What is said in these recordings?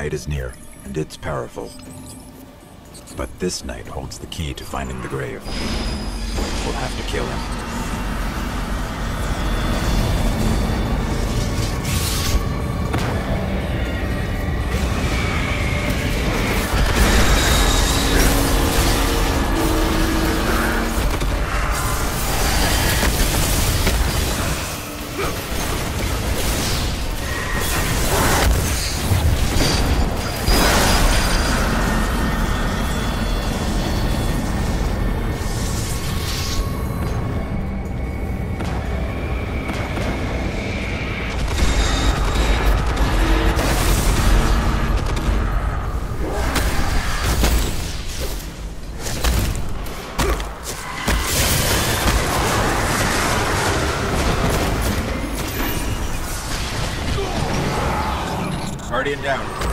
knight is near, and it's powerful. But this knight holds the key to finding the grave. We'll have to kill him. Guardian down.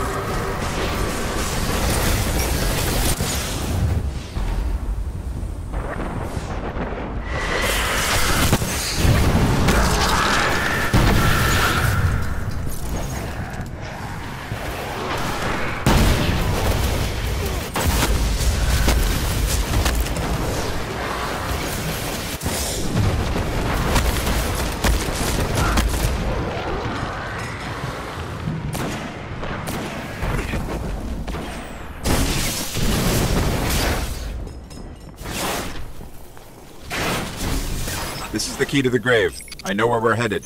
This is the key to the grave. I know where we're headed.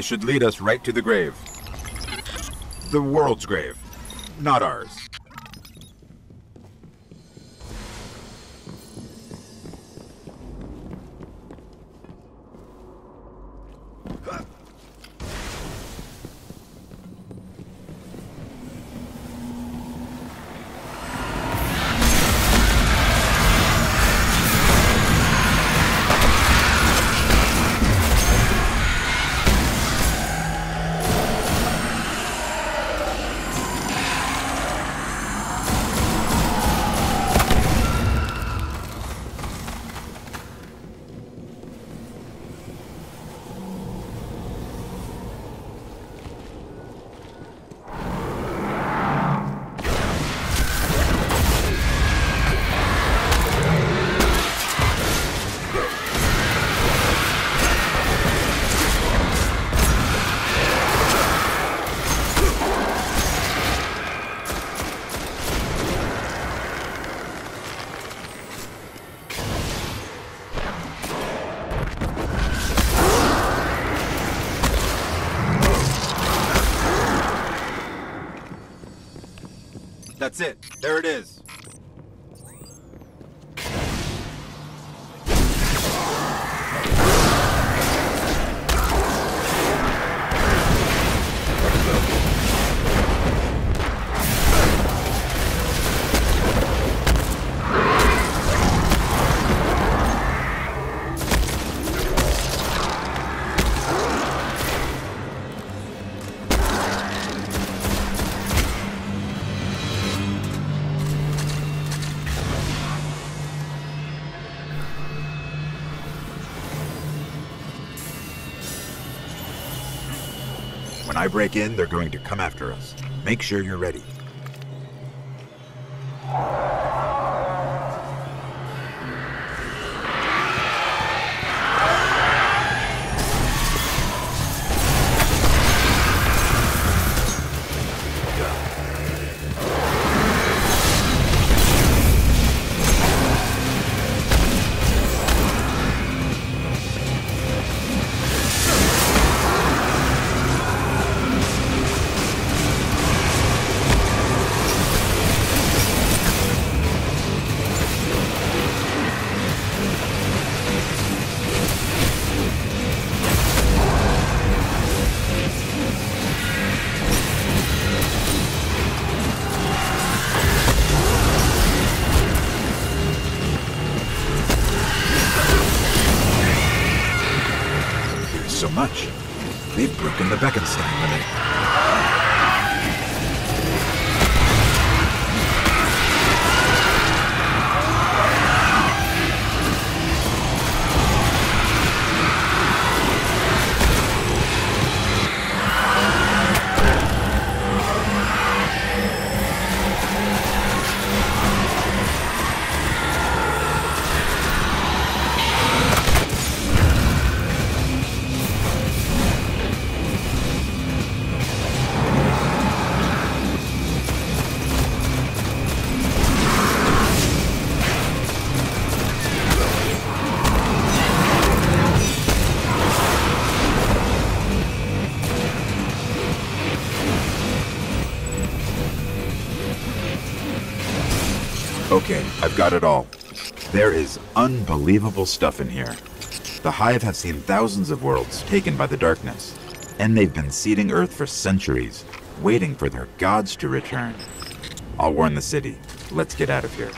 This should lead us right to the grave. The world's grave, not ours. That's it. There it is. When I break in, they're going to come after us. Make sure you're ready. So much. They've broken the Bekenstein limit. Okay, I've got it all. There is unbelievable stuff in here. The Hive have seen thousands of worlds taken by the darkness, and they've been seeding Earth for centuries, waiting for their gods to return. I'll warn the city. Let's get out of here.